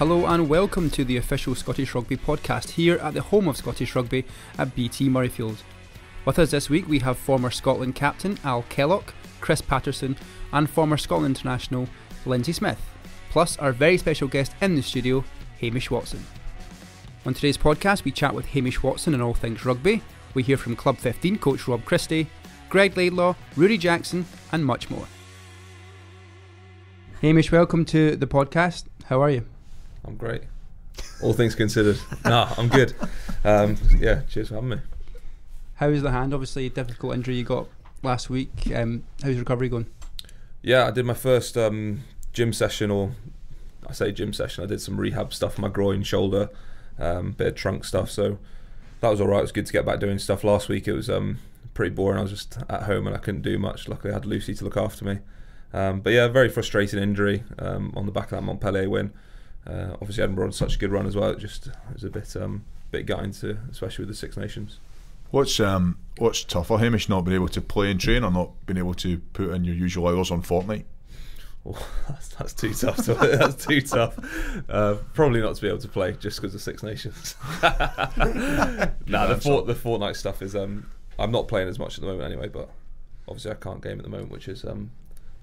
Hello and welcome to the official Scottish Rugby podcast here at the home of Scottish Rugby at BT Murrayfield. With us this week we have former Scotland captain Al Kellock, Chris Paterson, and former Scotland international Lindsey Smith, plus our very special guest in the studio, Hamish Watson. On today's podcast, we chat with Hamish Watson on all things rugby. We hear from Club 15 coach Rob Christie, Greig Laidlaw, Ruaridh Jackson, and much more. Hamish, welcome to the podcast. How are you? I'm great. All things considered. no, I'm good. Um, yeah, cheers for having me. How's the hand? Obviously, difficult injury you got last week. Um, how's recovery going? Yeah, I did my first um, gym session, or I say gym session. I did some rehab stuff for my groin, shoulder, um, bit of trunk stuff. So that was all right. It was good to get back doing stuff. Last week it was um, pretty boring. I was just at home and I couldn't do much. Luckily, I had Lucy to look after me. Um, but yeah, very frustrating injury um, on the back of that Montpellier win. Uh, obviously, Edinburgh on such a good run as well. It just it was a bit um, bit gutting to, especially with the Six Nations. What's um what's tougher, Hamish, not being able to play and train, or not being able to put in your usual hours on Fortnite? Well, that's, that's too tough. To, that's too tough. Uh, probably not to be able to play just because of Six Nations. nah, the fort, the Fortnite stuff is. Um, I'm not playing as much at the moment anyway, but obviously I can't game at the moment, which is um,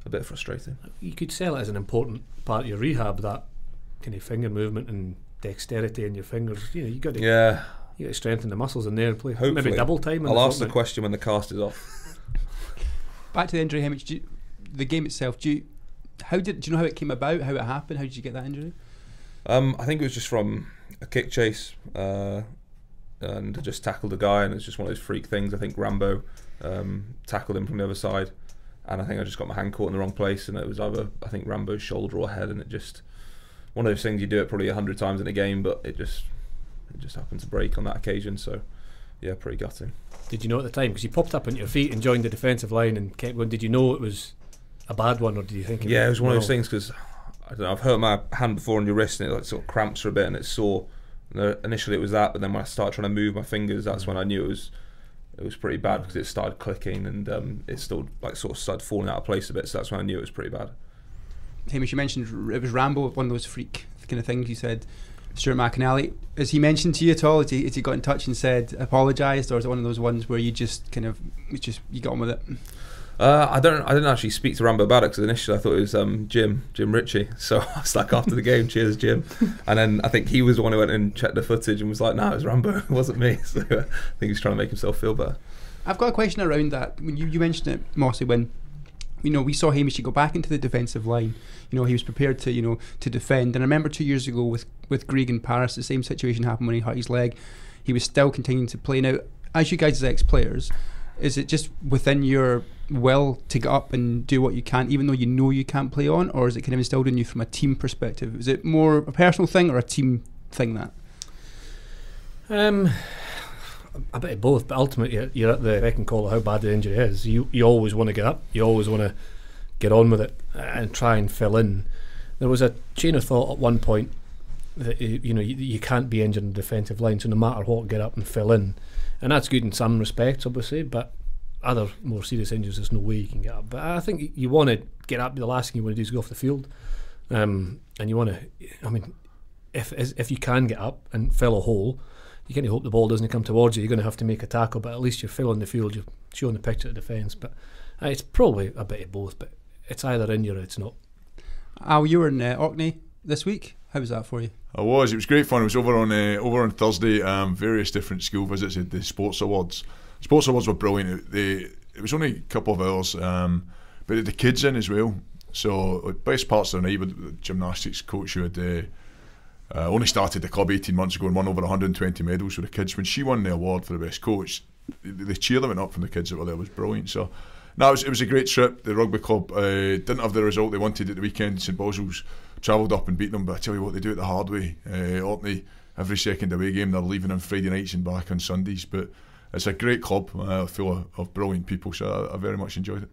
a bit frustrating. You could sell it as an important part of your rehab that kind of finger movement and dexterity in your fingers. You know, you got to Yeah, you got to strengthen the muscles in there and play hopefully. maybe double time. I'll the ask the fortnight. question when the cast is off. Back to the injury, Hamish. Do you, the game itself. Do you, how did do you know how it came about? How it happened? How did you get that injury? Um, I think it was just from a kick chase, uh, and I just tackled a guy, and it's just one of those freak things. I think Rambo um, tackled him from the other side, and I think I just got my hand caught in the wrong place, and it was either I think Rambo's shoulder or head, and it just one of those things you do it probably a hundred times in a game, but it just it just happened to break on that occasion. So yeah, pretty gutting. Did you know at the time because you popped up on your feet and joined the defensive line and kept going? Did you know it was a bad one or did you think? Yeah, it was one of those things because I don't know. I've hurt my hand before on your wrist, and it like sort of cramps for a bit, and it's sore. And uh, initially, it was that, but then when I started trying to move my fingers, that's when I knew it was it was pretty bad because it started clicking and um, it still like sort of started falling out of place a bit. So that's when I knew it was pretty bad. Hamish, you mentioned it was Rambo, one of those freak kind of things you said. Stuart McInally, has he mentioned to you at all? Has he, has he got in touch and said apologised, or is it one of those ones where you just kind of it's just you got on with it? Uh, I don't. I didn't actually speak to Rambo about it because initially I thought it was um, Jim, Jim Ritchie. So I was like, after the game, cheers, Jim. And then I think he was the one who went and checked the footage and was like, no, it was Rambo. It wasn't me. So I think he's trying to make himself feel better. I've got a question around that. When you, you mentioned it, Mossy, when you know we saw Hamish go back into the defensive line. You know he was prepared to you know to defend. And I remember two years ago with with Greig in Paris, the same situation happened when he hurt his leg. He was still continuing to play. Now, as you guys as ex players, is it just within your will to get up and do what you can, even though you know you can't play on, or is it kind of instilled in you from a team perspective? Is it more a personal thing or a team thing? That Um, a bit of both, but ultimately you're, at the beck and call of how bad the injury is. You you always want to get up. You always want to get on with it and try and fill in. There was a chain of thought at one point that you you know you, you can't be injured in the defensive line, so no matter what, get up and fill in, and that's good in some respects, obviously, but. Other more serious injuries, there's no way you can get up. But I think you want to get up. The last thing you want to do is go off the field, um, and you want to. I mean, if if you can get up and fill a hole, you kind of hope the ball doesn't come towards you. You're going to have to make a tackle, but at least you're filling the field. You're showing the picture of defence. But uh, it's probably a bit of both. But it's either in you or it's not. Al, you were in uh, Orkney this week. How was that for you? I was. It was great fun. It was over on uh, over on Thursday. Um, various different school visits at the sports awards. Sports awards were brilliant. It, they, it was only a couple of hours, um, but the kids in as well. So best parts of the night with the gymnastics coach who had uh, uh, only started the club 18 months ago and won over 120 medals with the kids. When she won the award for the best coach, the, the cheer that went up from the kids that were there was brilliant. So. No, it was, it was a great trip. The rugby club uh, didn't have the result they wanted at the weekend. St Boswell's travelled up and beat them, but I tell you what, they do it the hard way. Uh, Orkney, every second away game, they're leaving on Friday nights and back on Sundays. But it's a great club, uh, full of, of brilliant people, so I, I very much enjoyed it.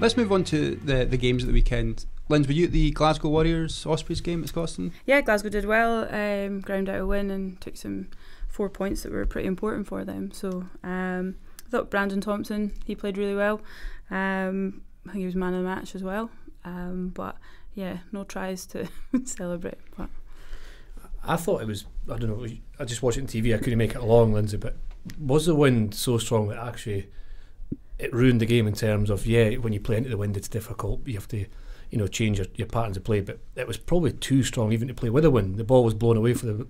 Let's move on to the the games at the weekend. Linz, were you at the Glasgow Warriors Ospreys game at Scotstoun? Yeah, Glasgow did well, um, ground out a win and took some four points that were pretty important for them. So um, I thought Brandon Thomson, he played really well. Um, I think he was man of the match as well. Um, but yeah, no tries to celebrate. But I thought it was. I don't know. I just watched it on TV. I couldn't make it along, Lindsey. But was the wind so strong that actually it ruined the game in terms of yeah, when you play into the wind, it's difficult. You have to, you know, change your, your patterns of play. But it was probably too strong even to play with the wind. The ball was blown away for the,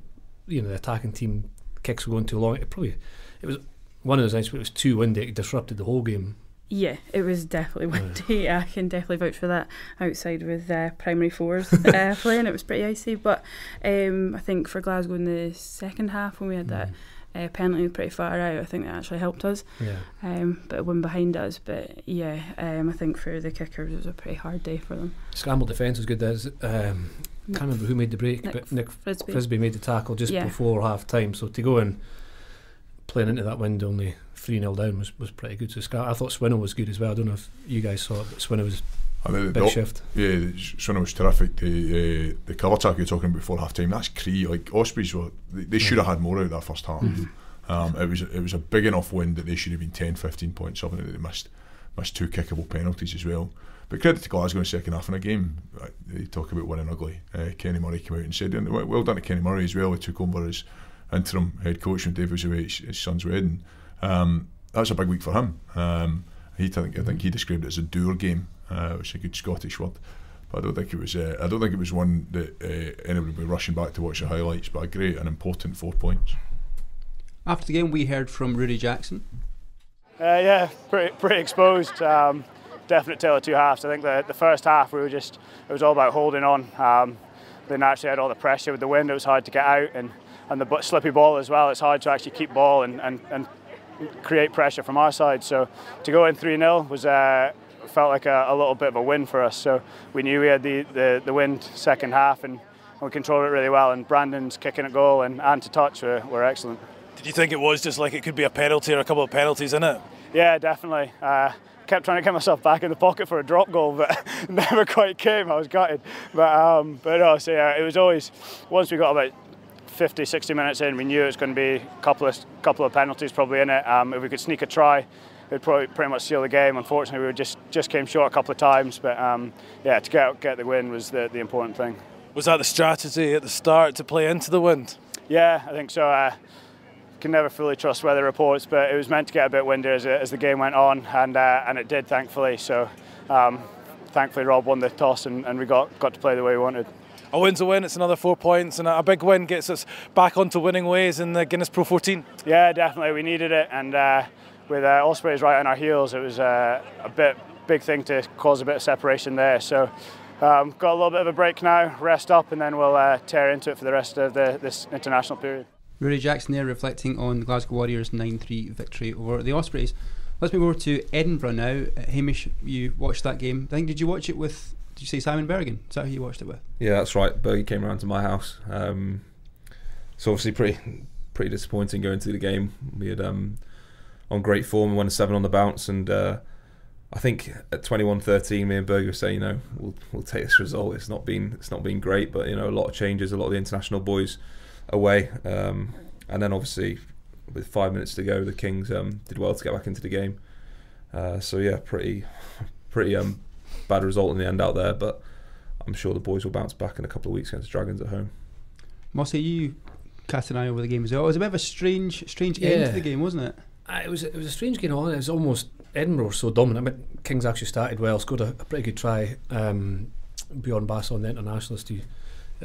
you know, the attacking team. Kicks were going too long. It probably, it was one of those nights where it was too windy. It disrupted the whole game. yeah, it was definitely windy. Yeah. I can definitely vouch for that. Outside with uh, primary fours uh, playing, it was pretty icy. But um, I think for Glasgow in the second half when we had that uh, penalty pretty far out, I think that actually helped us. Yeah. Um, but it went behind us. But yeah, um, I think for the kickers, it was a pretty hard day for them. Scramble defence was good. There's, um, can't remember who made the break, Nick but Nick Frisbee. Frisbee made the tackle just Yeah. before half time. So to go and playing into that wind only 3 0 down was, was pretty good. So I thought Swinson was good as well. I don't know if you guys saw it, but Swinson was I the big shift. Yeah, Swinson was terrific. The uh, the cover attack you're talking about before half time, that's Cree. Like Ospreys were, they, they should have had more out of that first half. Um, it was it was a big enough win that they should have been 10, 15 points up, and they missed missed two kickable penalties as well. But credit to Glasgow in the second half in a game. They talk about winning ugly. Uh, Kenny Murray came out and said, and well done to Kenny Murray as well. He took over as interim head coach when Dave was away at his, his son's wedding. Um, that's a big week for him. Um, he I think I think he described it as a doer game, uh, which is a good Scottish word. But I don't think it was. Uh, I don't think it was one that uh, anybody would be rushing back to watch the highlights. But a great and important four points. After the game, we heard from Ruaridh Jackson. Uh, yeah, pretty, pretty exposed. Um, definite tale of two halves. I think the, the first half we were just it was all about holding on. Um, they naturally had all the pressure with the wind. It was hard to get out and and the bu- slippy ball as well. It's hard to actually keep ball and, and, and create pressure from our side. So to go in three 0 was. Uh, Felt like a, a little bit of a win for us. So we knew we had the, the, the wind second half and we controlled it really well. And Brandon's kicking at goal and, and to touch were, were excellent. Did you think it was just like it could be a penalty or a couple of penalties in it? Yeah, definitely. Uh, kept trying to get myself back in the pocket for a drop goal, but never quite came. I was gutted. But um, but no, so yeah, it was always once we got about 50, 60 minutes in, we knew it was going to be a couple of couple of penalties probably in it. Um, if we could sneak a try, it'd probably pretty much seal the game. Unfortunately, we were just just came short a couple of times, but um, yeah, to get get the win was the, the important thing. Was that the strategy at the start to play into the wind? Yeah, I think so. Uh, can never fully trust weather reports, but it was meant to get a bit windy as, as the game went on, and uh, and it did, thankfully. So, um, thankfully, Rob won the toss, and, and we got got to play the way we wanted. A win's a win, it's another four points, and a big win gets us back onto winning ways in the Guinness Pro 14. Yeah, definitely, we needed it, and uh, with uh, Ospreys right on our heels, it was uh, a bit big thing to cause a bit of separation there. So. Um, got a little bit of a break now, rest up, and then we'll uh, tear into it for the rest of the, this international period. Ruaridh Jackson there reflecting on the Glasgow Warriors 9 3 victory over the Ospreys. Let's move over to Edinburgh now. Uh, Hamish, you watched that game. I think, did you watch it with, did you see Simon Berghan? Is that who you watched it with? Yeah, that's right. Bergie came around to my house. Um, so obviously pretty pretty disappointing going to the game. We had um, on great form, we won a seven on the bounce, and uh, I think at 21-13, me and Bergie were saying, you know, we'll we'll take this result. It's not been it's not been great, but you know, a lot of changes, a lot of the international boys away, um, and then obviously with five minutes to go, the Kings um, did well to get back into the game. Uh, so yeah, pretty pretty um, bad result in the end out there, but I'm sure the boys will bounce back in a couple of weeks against Dragons at home. Mossy, you cast an eye over the game as well. It was a bit of a strange, strange end to the game, wasn't it? It was it was a strange game on. It was almost Edinburgh so dominant. I mean, Kings actually started well, scored a, a pretty good try. Um, Bjorn Basson, the internationalist, who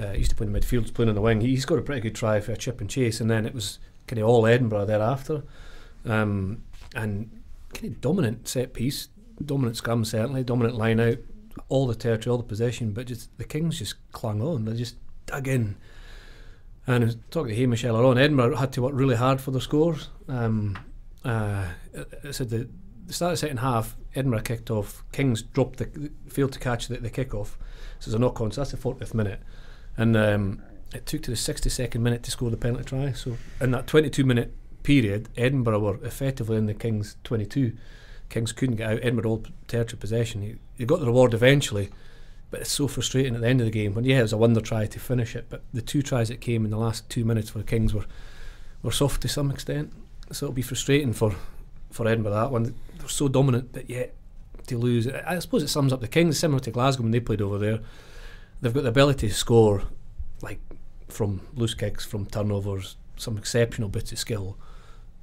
uh, used to play in the midfield, playing on the wing. He scored a pretty good try for a chip and chase, and then it was kind of all Edinburgh thereafter. Um, and kind of dominant set piece, dominant scrum certainly, dominant line out, all the territory, all the possession, but just the Kings just clung on. They just dug in. And was talking to Hamish earlier on, Edinburgh had to work really hard for their scores. Um, uh, I said the, the start of the second half, Edinburgh kicked off. Kings dropped the failed to catch the, the kick off. So it's a knock on. So that's the 40th minute, and um, it took to the 62nd minute to score the penalty try. So in that 22 minute period, Edinburgh were effectively in the Kings 22. Kings couldn't get out. Edinburgh all territory possession. You, you got the reward eventually, but it's so frustrating at the end of the game when yeah it was a wonder try to finish it, but the two tries that came in the last two minutes for the Kings were were soft to some extent. So it'll be frustrating for for Edinburgh that one. They're so dominant, but yet to lose. I suppose it sums up the Kings, similar to Glasgow when they played over there. They've got the ability to score, like from loose kicks, from turnovers, some exceptional bits of skill.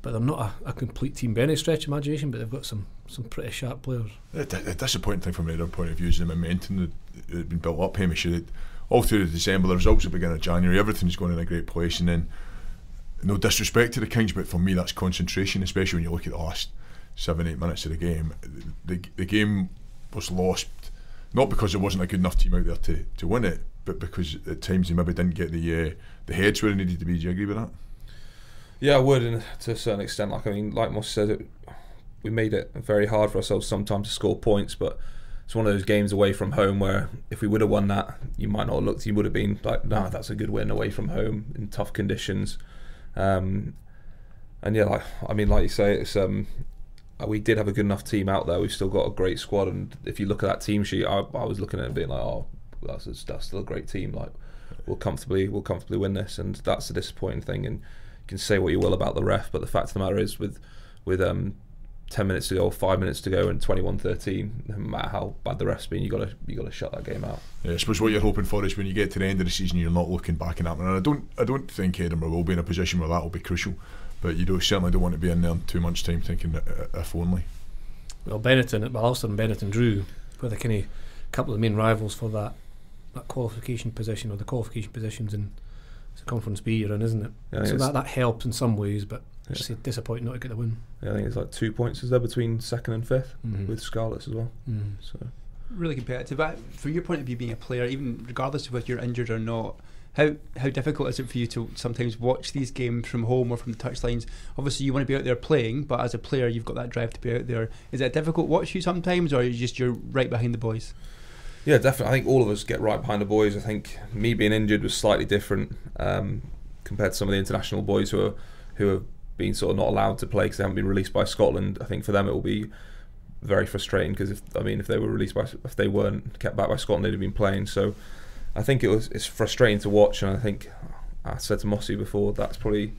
But they're not a, a complete team by any stretch of imagination. But they've got some some pretty sharp players. The, the disappointing thing from their point of view is the momentum that had been built up. Hamish, all through December, the results at the beginning of January, everything's going in a great place, and then no disrespect to the Kings, but for me that's concentration, especially when you look at the last seven, eight minutes of the game. The, the game was lost not because there wasn't a good enough team out there to, to win it, but because at times they maybe didn't get the uh, the heads where they needed to be. Do you agree with that? Yeah, I would, and to a certain extent. Like I mean, like Moss said, it, we made it very hard for ourselves sometimes to score points, but it's one of those games away from home where if we would have won that, you might not have looked. You would have been like, no, that's a good win away from home in tough conditions. Um, and yeah, like I mean, like you say, it's um, we did have a good enough team out there. We've still got a great squad, and if you look at that team sheet, I, I was looking at it and being like, oh, that's that's still a great team. Like we'll comfortably we'll comfortably win this, and that's the disappointing thing. And you can say what you will about the ref, but the fact of the matter is, with with um, ten minutes to go, five minutes to go, and 21-13, no matter how bad the ref's been, you got to you got to shut that game out. Yeah, I suppose what you're hoping for is when you get to the end of the season, you're not looking back and that. And I don't, I don't think Edinburgh will be in a position where that will be crucial. But you don't, certainly don't want to be in there in two months' time thinking uh, if only. Well, Benetton, well, Ulster and Benetton drew, were the kind of couple of main rivals for that that qualification position or the qualification positions in it's a Conference B you're in, isn't it? Yeah, so that, that helps in some ways, but Yeah. just disappointing not to get the win. Yeah, I think it's like two points is there between second and 5th Mhm. with Scarlets as well. Mm. So really competitive. But from your point of view, being a player, even regardless of whether you're injured or not, how how difficult is it for you to sometimes watch these games from home or from the touchlines? Obviously, you want to be out there playing, but as a player, you've got that drive to be out there. Is it difficult to watch you sometimes, or are you just you're right behind the boys? Yeah, definitely. I think all of us get right behind the boys. I think me being injured was slightly different um, compared to some of the international boys who are who have been sort of not allowed to play because they haven't been released by Scotland. I think for them it will be very frustrating because if I mean if they were released by if they weren't kept back by Scotland they'd have been playing. So I think it was it's frustrating to watch, and I think I said to Mossy before that's probably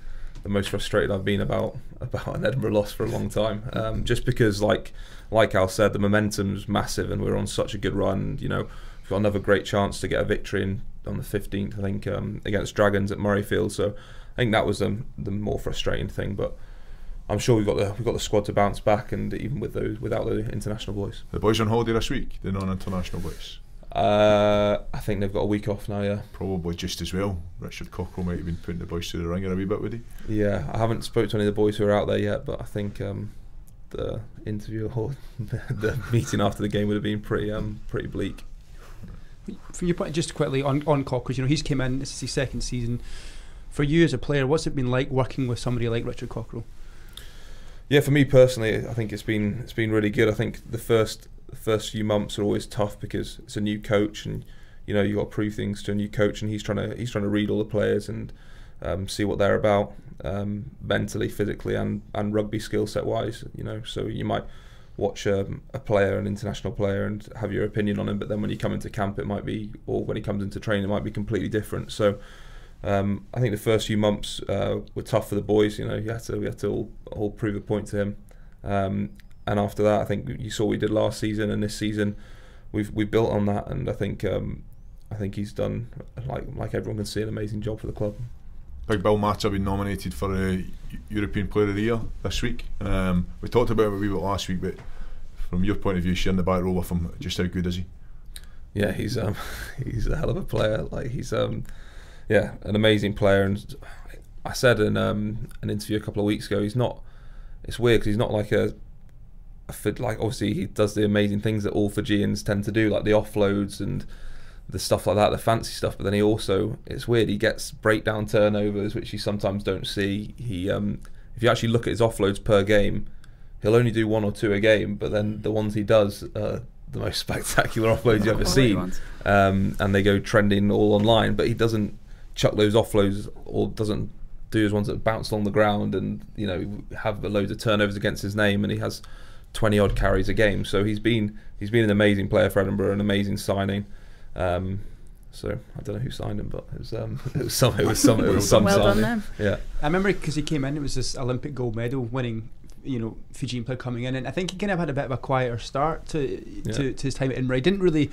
the most frustrated I've been about about an Edinburgh loss for a long time. Um, just because like like Al said, the momentum's massive, and we're on such a good run. You know, we've got another great chance to get a victory in, on the 15th, I think, um, against Dragons at Murrayfield. So I think that was the, the more frustrating thing. But I'm sure we've got the we've got the squad to bounce back, and even with those without the international boys, The boys on holiday this week, the non-international boys, uh, I think they've got a week off now. Yeah, probably just as well. Richard Cockerill might have been putting the boys through the ringer a wee bit, would he? yeah. I haven't spoke to any of the boys who are out there yet, but I think um, the interview or the meeting after the game would have been pretty um, pretty bleak. From your point, just quickly on on Cockers, you know he's came in. This is his second season. For you as a player, what's it been like working with somebody like Richard Cockerill? Yeah, for me personally, I think it's been it's been really good. I think the first the first few months are always tough because it's a new coach and you know you got to prove things to a new coach and he's trying to he's trying to read all the players and um, see what they're about um, mentally, physically, and and rugby skill set wise. You know, so you might watch um, a player, an international player, and have your opinion on him, but then when you come into camp, it might be or when he comes into training, it might be completely different. So. Um, I think the first few months uh, were tough for the boys. You know, you had to we had to all, all prove a point to him. Um, and after that, I think you saw what we did last season and this season. We've we built on that, and I think um, I think he's done like like everyone can see an amazing job for the club. Big Bill Mata been nominated for a European Player of the Year this week. Um, we talked about it a wee bit last week, but from your point of view, sharing the back row with him, just how good is he? Yeah, he's um he's a hell of a player. Like he's um yeah an amazing player. And I said in um an interview a couple of weeks ago, he's not. It's weird because he's not like a, a like obviously he does the amazing things that all Fijians tend to do, like the offloads and the stuff like that, the fancy stuff. But then he also it's weird. He gets breakdown turnovers, which you sometimes don't see. He um if you actually look at his offloads per game, he'll only do one or two a game, but then the ones he does. are the most spectacular offloads you've ever seen um, and they go trending all online. But he doesn't chuck those offloads or doesn't do his ones that bounce along the ground and you know have loads of turnovers against his name. And he has twenty odd carries a game. So he's been he's been an amazing player for Edinburgh, an amazing signing. Um, so I don't know who signed him, but it was um, it was some it was some it was some well done signing. them. Yeah, I remember because he came in, it was this Olympic gold medal winning you know Fijian player coming in, and I think he kind of had a bit of a quieter start to Yeah. to, to his time at Edinburgh. He didn't really.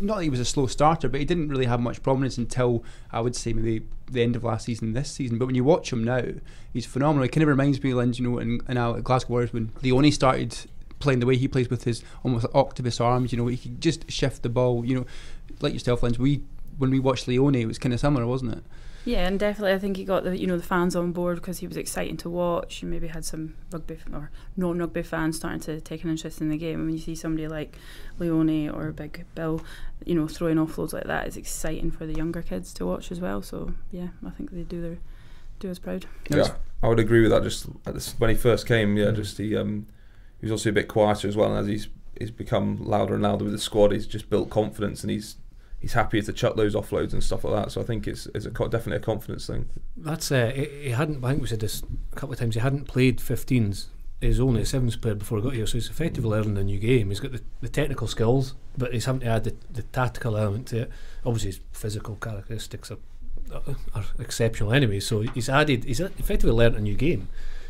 Not that he was a slow starter, but he didn't really have much prominence until I would say maybe the end of last season, this season. But when you watch him now, he's phenomenal. He kind of reminds me, Lynn, you know, in, in Glasgow Warriors when Leone started playing the way he plays with his almost octopus arms. You know, he could just shift the ball. You know, like yourself, Lynn. We when we watched Leone, it was kind of similar, wasn't it? Yeah, and definitely, I think he got the you know the fans on board because he was exciting to watch. You maybe had some rugby f- or non-rugby fans starting to take an interest in the game. And when you see somebody like Leone or Big Bill, you know, throwing offloads like that is exciting for the younger kids to watch as well. So yeah, I think they do their do us proud. Yeah, I would agree with that. Just at this, when he first came, yeah, just he um, he was also a bit quieter as well. And as he's he's become louder and louder with the squad, he's just built confidence, and he's he's happier to chuck those offloads and stuff like that. So I think it's it's a definitely a confidence thing. That's uh, he, hadn't. I think we said this a couple of times. He hadn't played 15s. He's only a sevens player before he got here, so he's effectively learning a new game. He's got the, the technical skills, but he's having to add the, the tactical element to it. Obviously, his physical characteristics are, are exceptional anyway. So he's added. He's effectively learned a new game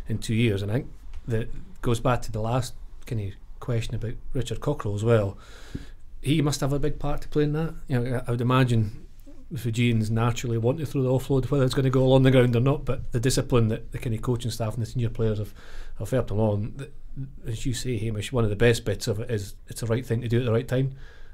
in two years, and I think that goes back to the last kind of question about Richard Cockerill as well. He must have a big part to play in that. You know, I would imagine the Fijians naturally want to throw the offload, whether it's going to go along the ground or not. But the discipline that the kind of coaching staff and the senior players have, have helped along, as you say, Hamish, one of the best bits of it is it's the right thing to do at the right time,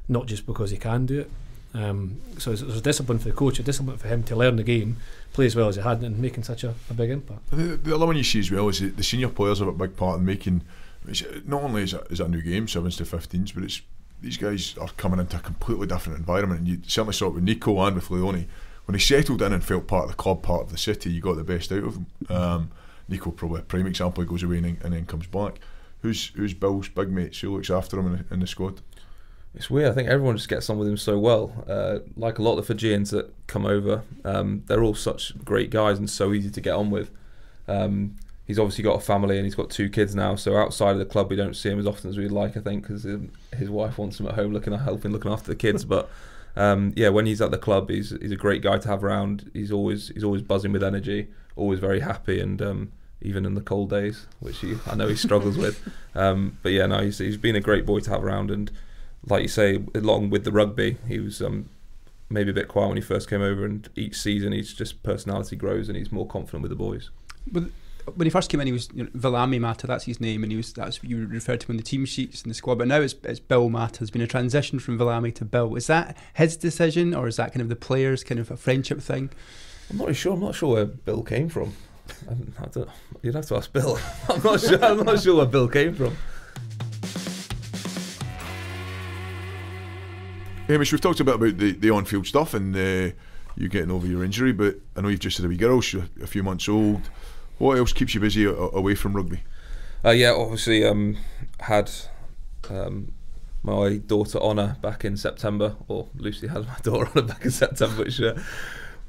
not just because he can do it. Um, so there's, a discipline for the coach, a discipline for him to learn the game, play as well as he had, and making such a, a big impact. The other one you see as well is the senior players have a big part in making. it's- Not only is it, is it a new game, sevens to 15s, but it's these guys are coming into a completely different environment. And you certainly saw it with Nico and with Leone. When they settled in and felt part of the club, part of the city, you got the best out of them. Um, Nico probably a prime example. He goes away and, and then comes back. Who's who's Bill's big mates? Who looks after him in the, in the squad? It's weird. I think everyone just gets on with him so well. Uh, like a lot of the Fijians that come over, um, they're all such great guys and so easy to get on with. Um, he's obviously got a family and he's got two kids now. So outside of the club, we don't see him as often as we'd like. I think because his wife wants him at home, looking helping, looking after the kids. but um, yeah, when he's at the club, he's he's a great guy to have around. He's always he's always buzzing with energy, always very happy, and um, even in the cold days, which he, I know he struggles with. Um, but yeah, no, he's he's been a great boy to have around and like you say, along with the rugby, he was um, maybe a bit quiet when he first came over, and each season his just personality grows and he's more confident with the boys. But when he first came in, he was you know, Viliami Mata, that's his name, and he was that's you referred to him in the team sheets in the squad. But now it's, it's Bill Mata. There's been a transition from Viliami to Bill. Is that his decision, or is that kind of the players' kind of a friendship thing? I'm not really sure. I'm not sure where Bill came from. I, I don't, you'd have to ask Bill. I'm not sure. I'm not sure where Bill came from. Hamish, we've talked a bit about the, the on field stuff and uh, you getting over your injury, but I know you've just had a wee girl, she's a few months old. What else keeps you busy away from rugby? Uh, yeah, obviously um, had um, my daughter Honor back in September, or Lucy had my daughter Honor back in September, which uh,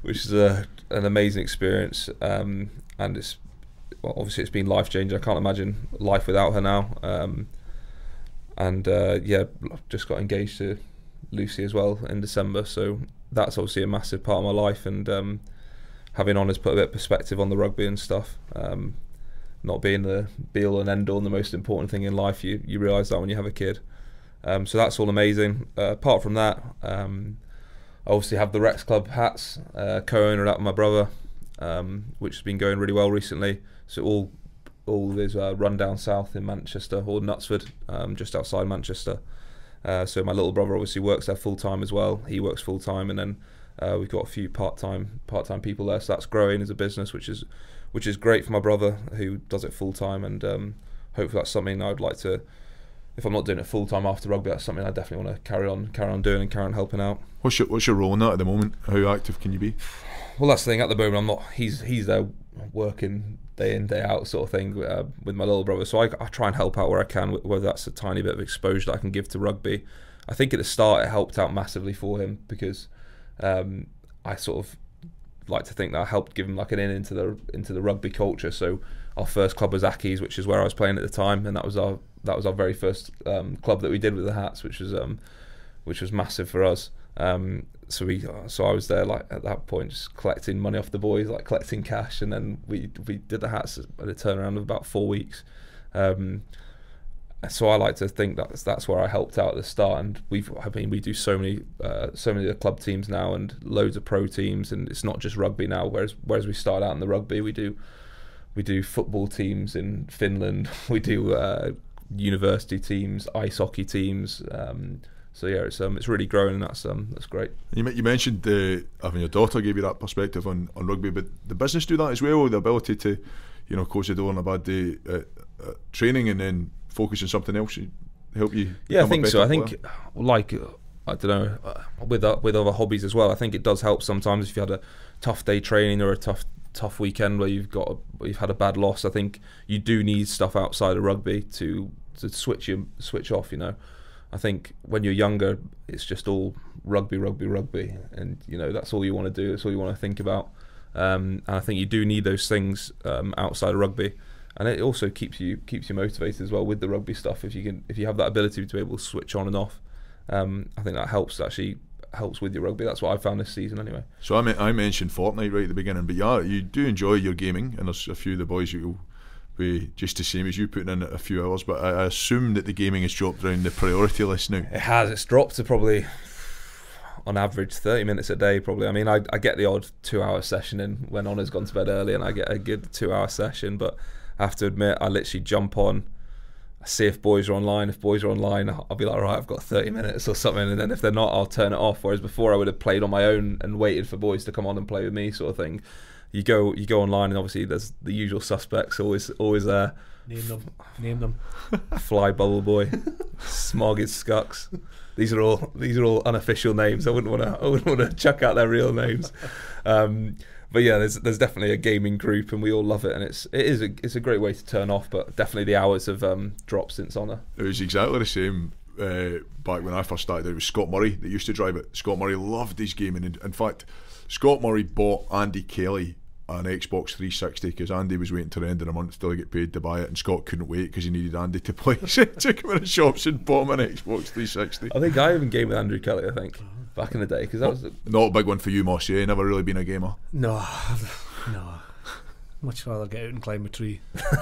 which is a, an amazing experience, um, and it's well, obviously it's been life changing. I can't imagine life without her now. Um, and uh, yeah, just got engaged to Lucy as well in December, so that's obviously a massive part of my life, and um, having Honor's put a bit of perspective on the rugby and stuff. Um, not being the be all and end all and the most important thing in life. You you realise that when you have a kid. Um, so that's all amazing. Uh, apart from that, um, I obviously have the Rex Club hats, uh, co-owner that with my brother, um, which has been going really well recently. So all all is uh, run down south in Manchester or Knutsford, um, just outside Manchester. Uh, so my little brother obviously works there full time as well. He works full time, and then uh, we've got a few part time part time people there. So that's growing as a business, which is which is great for my brother who does it full time, and um, hopefully that's something I'd like to. If I'm not doing it full time after rugby, that's something I definitely want to carry on, carry on doing, and carry on helping out. What's your what's your role in that at the moment? How active can you be? Well, that's the thing. At the moment, I'm not. He's he's there working day in day out sort of thing uh, with my little brother. So I, I try and help out where I can, whether that's a tiny bit of exposure that I can give to rugby. I think at the start it helped out massively for him because um, I sort of like to think that I helped give him like an in into the into the rugby culture. So our first club was Accies, which is where I was playing at the time, and that was our that was our very first um, club that we did with the hats, which was um, which was massive for us. Um, so we, so I was there like at that point, just collecting money off the boys, like collecting cash, and then we we did the hats at a turnaround of about four weeks. Um, so I like to think that's that's where I helped out at the start, and we've I mean we do so many uh, so many the club teams now, and loads of pro teams, and it's not just rugby now. Whereas whereas we started out in the rugby, we do we do football teams in Finland, we do uh, university teams, ice hockey teams. Um, so yeah, it's um, it's really growing, and that's um, that's great. You, you mentioned uh, having your daughter gave you that perspective on, on rugby, but the business do that as well. The ability to, you know, close the door on a bad day training and then focus on something else. Help you. Yeah, I think so. I think like I don't know uh, with uh, with other hobbies as well. I think it does help sometimes if you had a tough day training or a tough tough weekend where you've got a, you've had a bad loss. I think you do need stuff outside of rugby to to switch you switch off. You know. I think when you're younger, it's just all rugby, rugby, rugby, and you know that's all you want to do. That's all you want to think about. Um, and I think you do need those things um, outside of rugby, and it also keeps you keeps you motivated as well with the rugby stuff. If you can, if you have that ability to be able to switch on and off, um, I think that helps actually helps with your rugby. That's what I found this season anyway. So I, me- I mentioned Fortnite right at the beginning, but yeah, you do enjoy your gaming, and there's a few of the boys who be just the same as you putting in a few hours. But I, assume that the gaming has dropped down the priority list now. It has. It's dropped to probably on average 30 minutes a day probably i mean i, I get the odd two hour session in when honor's gone to bed early and i get a good two hour session but i have to admit i literally jump on I see if boys are online if boys are online i'll be like right i've got 30 minutes or something and then if they're not i'll turn it off whereas before i would have played on my own and waited for boys to come on and play with me sort of thing you go you go online and obviously there's the usual suspects always always there. Name them. Name them. Fly Bubble Boy, Smogged Scucks. These are all these are all unofficial names. I wouldn't want to I wouldn't want to chuck out their real names. Um, but yeah, there's there's definitely a gaming group, and we all love it, and it's it is a it's a great way to turn off. But definitely the hours have um, dropped since Honor. It was exactly the same uh, back when I first started. It was Scott Murray that used to drive it. Scott Murray loved his gaming. In, in fact, Scott Murray bought Andy Kelly an Xbox 360 because Andy was waiting to the end of the month till he get paid to buy it, and Scott couldn't wait because he needed Andy to play. So he took him in the shops and bought him an Xbox 360. I think I even game with Andrew Kelly. I think back in the day because that was a, not a big one for you, Moss. You never really been a gamer. No, no. Much rather get out and climb a tree.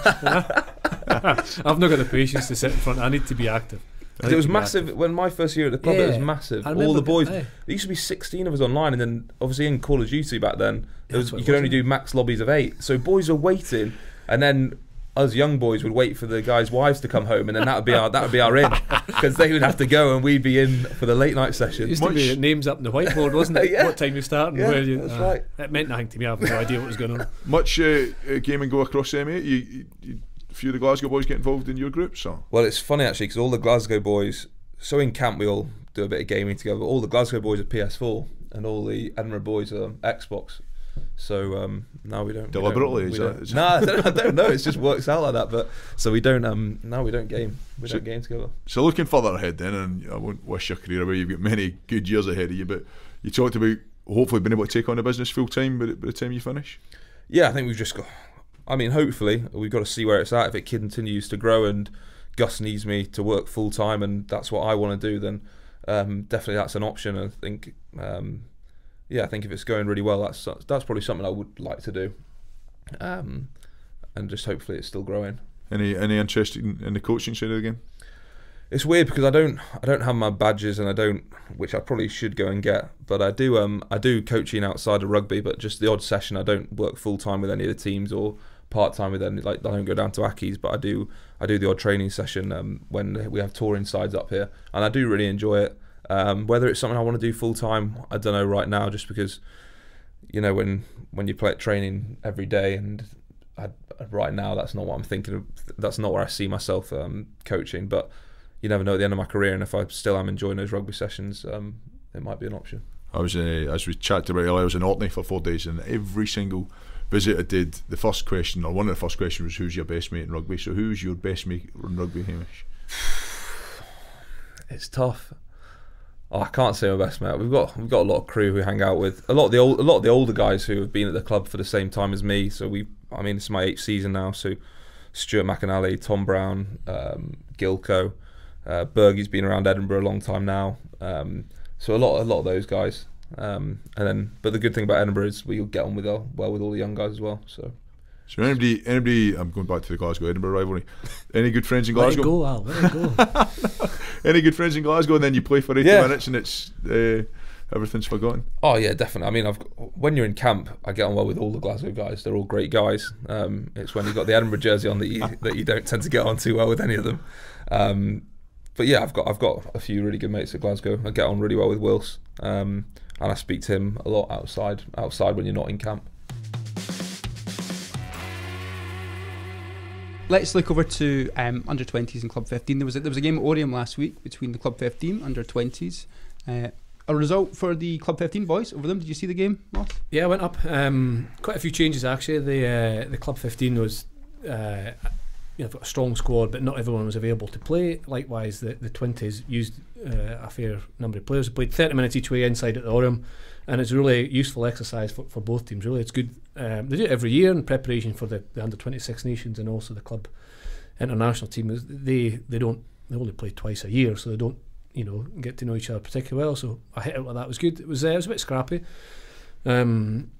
I've not got the patience to sit in front. I need to be active. It was massive active. when my first year at the club. Yeah. It was massive. All the boys. There used to be 16 of us online, and then obviously in Call of Duty back then, yeah, was, you could only do max lobbies of eight. So boys were waiting, and then us young boys would wait for the guys' wives to come home, and then that would be our that would be our in because they would have to go, and we'd be in for the late night session. It used Much, to be names up on the whiteboard, wasn't it? yeah. What time you start and yeah, where you. That's uh, right. It meant nothing to me. I have no idea what was going on. Much uh, uh gaming go across there, mate. You, you, you, a few of the Glasgow boys get involved in your group? so. Well, it's funny actually because all the Glasgow boys so in camp we all do a bit of gaming together. All the Glasgow boys are PS4 and all the Edinburgh boys are Xbox. So um, now we don't deliberately. We don't, we don't, no, I don't, I don't know. It just works out like that. But so we don't. Um, now we don't game. We so, don't game together. So looking further ahead, then, and I won't wish your career away. You've got many good years ahead of you. But you talked about hopefully being able to take on the business full time by, by the time you finish. Yeah, I think we've just got. I mean, hopefully we've got to see where it's at. If it continues to grow and Gus needs me to work full time and that's what I want to do, then um, definitely that's an option. I think, um, yeah, I think if it's going really well, that's that's probably something I would like to do, um, and just hopefully it's still growing. Any any interest in, in the coaching side of the game? It's weird because I don't I don't have my badges and I don't which I probably should go and get but I do um I do coaching outside of rugby but just the odd session I don't work full time with any of the teams or part time with them. Like I don't go down to Accies, but I do I do the odd training session um, when we have touring sides up here, and I do really enjoy it. Um, whether it's something I want to do full time, I don't know right now, just because you know when when you play at training every day, and I, right now that's not what I'm thinking of. That's not where I see myself um, coaching, but you never know at the end of my career, and if I still am enjoying those rugby sessions, um, it might be an option. I was, uh, as we chatted about earlier, I was in Orkney for four days, and every single visit I did, the first question, or one of the first questions was, Who's your best mate in rugby? So, who's your best mate in rugby, Hamish? It's tough. Oh, I can't say my best mate. We've got we've got a lot of crew who hang out with a lot of the old a lot of the older guys who have been at the club for the same time as me. So we, I mean, it's my eighth season now. So Stuart McInally, Tom Brown, um, Gilco, uh, Bergie's been around Edinburgh a long time now. Um, so a lot a lot of those guys. Um, and then, but the good thing about Edinburgh is we get on with all, well with all the young guys as well. So So anybody, anybody, I'm going back to the Glasgow Edinburgh rivalry. Any good friends in Let it Glasgow? go, Al. Let it go. Any good friends in Glasgow, and then you play for 80 Yeah. minutes, and it's uh, everything's forgotten. Oh yeah, definitely. I mean, I've when you're in camp, I get on well with all the Glasgow guys. They're all great guys. Um, it's when you've got the Edinburgh jersey on that you that you don't tend to get on too well with any of them. Um, but yeah, I've got I've got a few really good mates at Glasgow. I get on really well with Wills, um, and I speak to him a lot outside outside when you're not in camp. Let's look over to um, under 20s and club 15. There was a, there was a game at Oriam last week between the club 15 under 20s. Uh, a result for the club 15 boys over them. Did you see the game, Ross? Yeah, I went up. Um, quite a few changes actually. The uh, the club fifteen was, uh, you know, got a strong squad, but not everyone was available to play. Likewise, the the twenties used uh, a fair number of players. They Played thirty minutes each way inside at the Oriam, and it's really useful exercise for, for both teams. Really, it's good. Um, they do it every year in preparation for the, the under twenty six nations and also the club international team. They they don't they only play twice a year, so they don't you know get to know each other particularly well. So I hit out like that was good. It was uh, it was a bit scrappy. Um,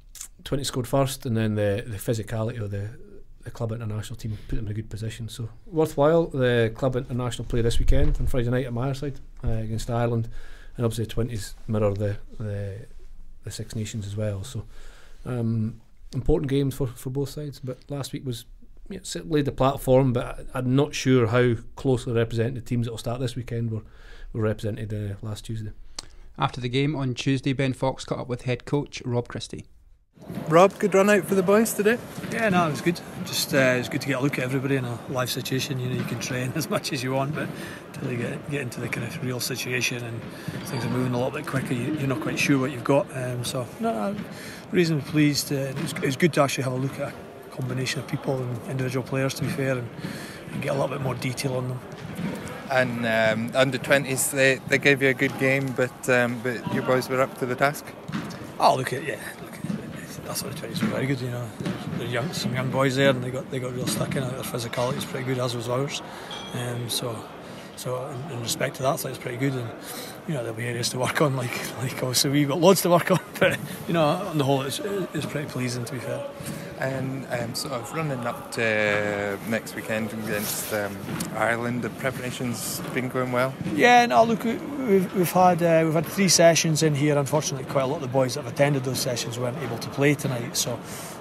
20 scored first, and then the, the physicality of the, the club international team put them in a good position. So worthwhile. The club international play this weekend on Friday night at Myreside uh, against Ireland, and obviously the 20s mirror the, the the Six Nations as well. So um, important games for, for both sides. But last week was yeah, it laid the platform, but I, I'm not sure how closely represented the teams that will start this weekend were were represented uh, last Tuesday. After the game on Tuesday, Ben Fox caught up with head coach Rob Christie. Rob, good run out for the boys today. Yeah, no, it was good. Just uh, it's good to get a look at everybody in a live situation. You know, you can train as much as you want, but until you get get into the kind of real situation and things are moving a little bit quicker, you, you're not quite sure what you've got. Um, so, no, I'm reasonably pleased. Uh, it, was, it was good to actually have a look at a combination of people and individual players, to be fair, and, and get a little bit more detail on them. And um, under 20s, they, they gave you a good game, but um, but your boys were up to the task. Oh, look at yeah, that's what the twenties were very good. You know, there's young, some young boys there, and they got they got real stuck in it. Their physicality is pretty good, as was ours. Um, so, so in, in respect to that, I it's pretty good. And you know, there'll be areas to work on. Like like obviously we've got loads to work on, but you know, on the whole, it's, it's pretty pleasing to be fair. And um, sort of running up to next weekend against um, Ireland, the preparations been going well. Yeah, no, look, we- we've, we've had uh, we've had three sessions in here. Unfortunately, quite a lot of the boys that have attended those sessions weren't able to play tonight. So,